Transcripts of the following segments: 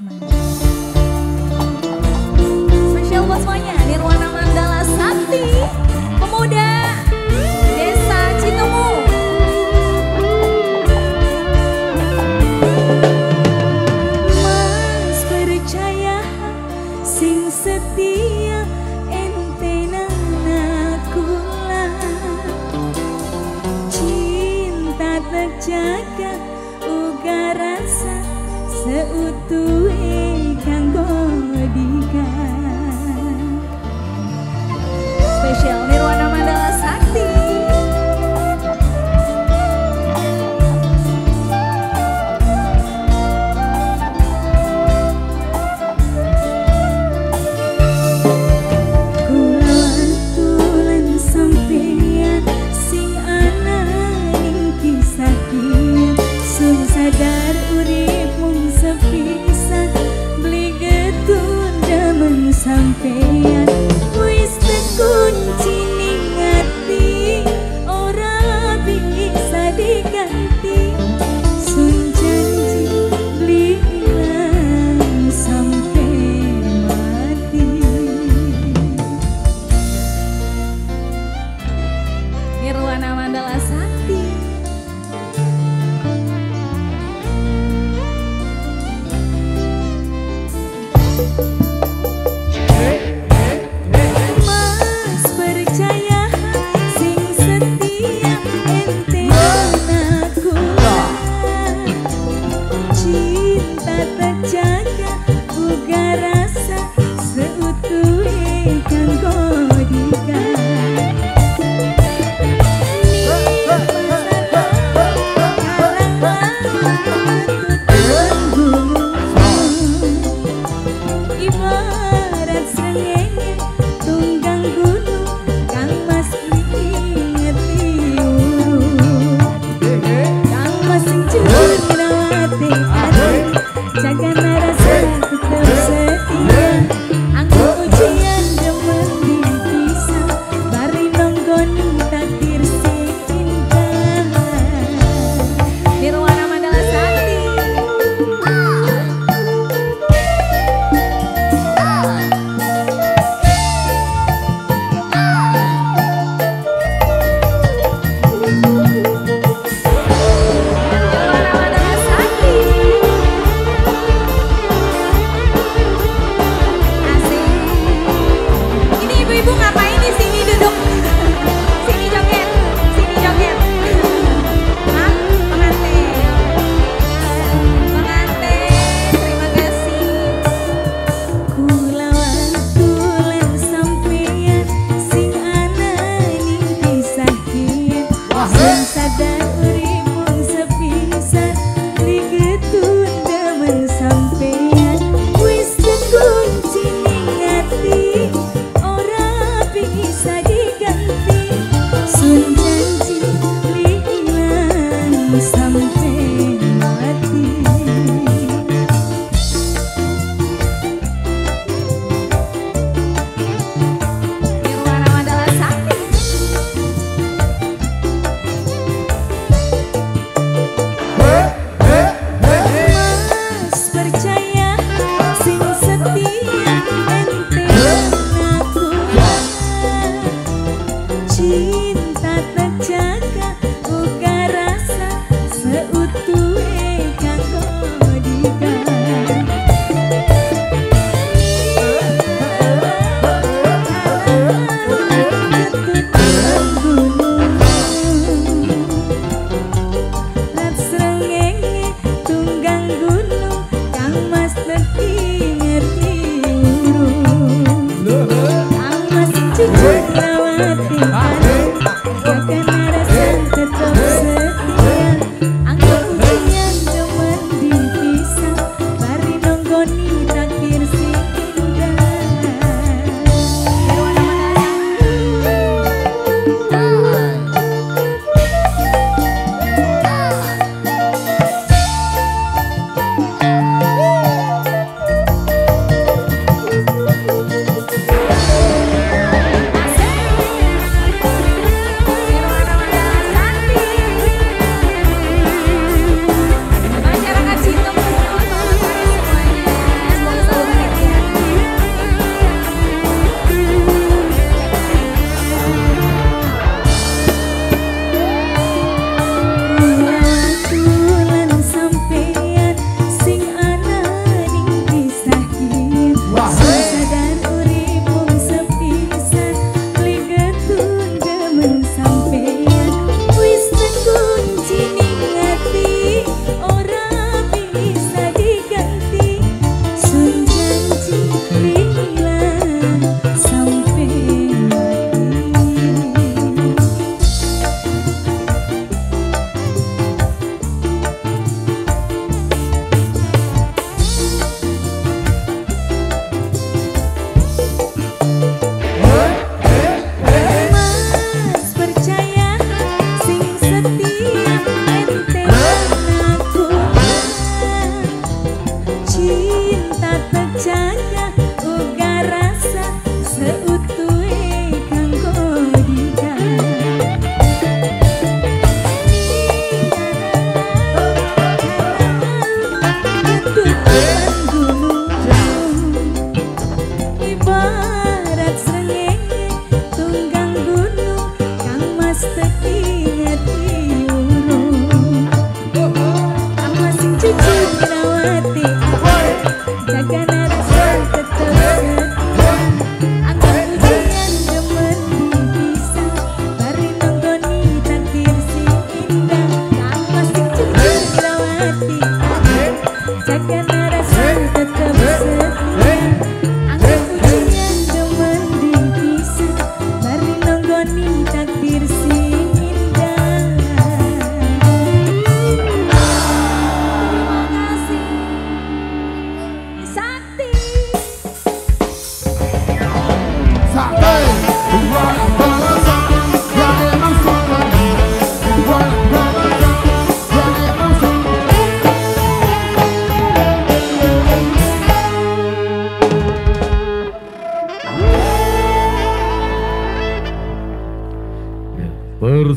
Rahman. seutuhnya.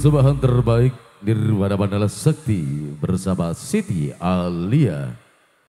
Persembahan terbaik Nirwana Mandala Sakti bersama Siti Alia.